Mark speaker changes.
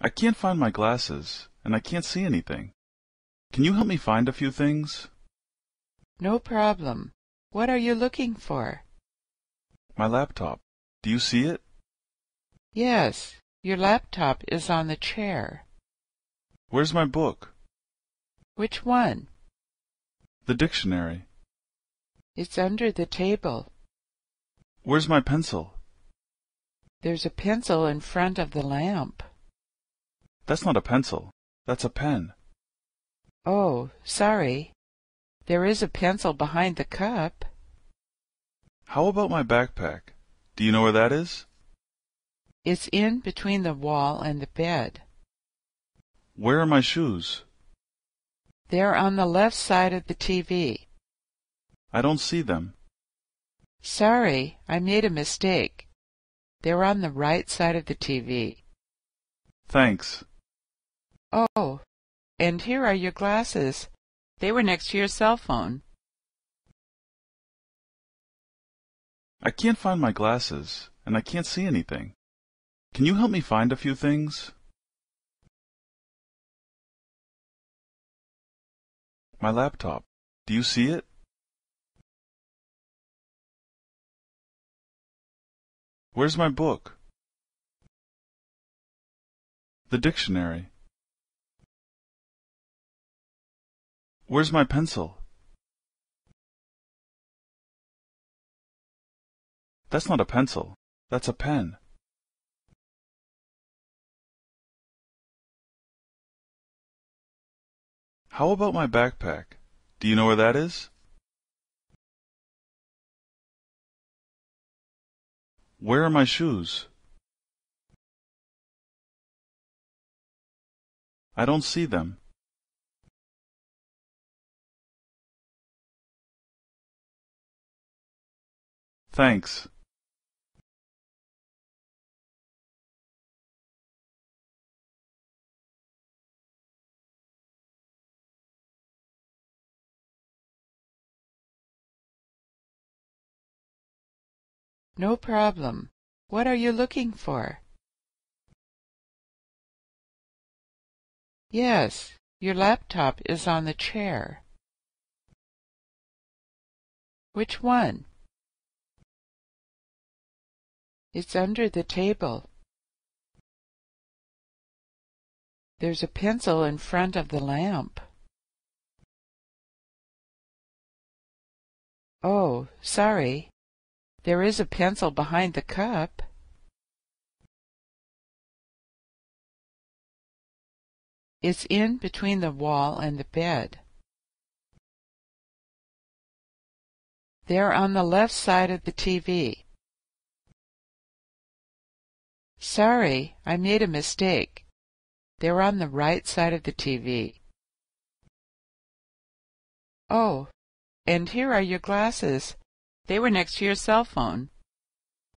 Speaker 1: I can't find my glasses, and I can't see anything. Can you help me find a few things?
Speaker 2: No problem. What are you looking for?
Speaker 1: My laptop. Do you see it?
Speaker 2: Yes, your laptop is on the chair.
Speaker 1: Where's my book?
Speaker 2: Which one?
Speaker 1: The dictionary.
Speaker 2: It's under the table.
Speaker 1: Where's my pencil?
Speaker 2: There's a pencil in front of the lamp.
Speaker 1: That's not a pencil. That's a pen.
Speaker 2: Oh, sorry. There is a pencil behind the cup.
Speaker 1: How about my backpack? Do you know where that is?
Speaker 2: It's in between the wall and the bed.
Speaker 1: Where are my shoes?
Speaker 2: They're on the left side of the TV.
Speaker 1: I don't see them.
Speaker 2: Sorry, I made a mistake. They're on the right side of the TV.
Speaker 1: Thanks.
Speaker 2: Oh, and here are your glasses. They were next to your cell phone.
Speaker 1: I can't find my glasses, and I can't see anything. Can you help me find a few things? My laptop. Do you see it? Where's my book? The dictionary. Where's my pencil? That's not a pencil. That's a pen. How about my backpack? Do you know where that is? Where are my shoes? I don't see them. Thanks.
Speaker 2: No problem. What are you looking for? Yes, your laptop is on the chair. Which one? It's under the table. There's a pencil in front of the lamp. Oh, sorry. There is a pencil behind the cup. It's in between the wall and the bed. They're on the left side of the TV. Sorry, I made a mistake. They're on the right side of the TV. Oh, and here are your glasses. They were next to your cell phone.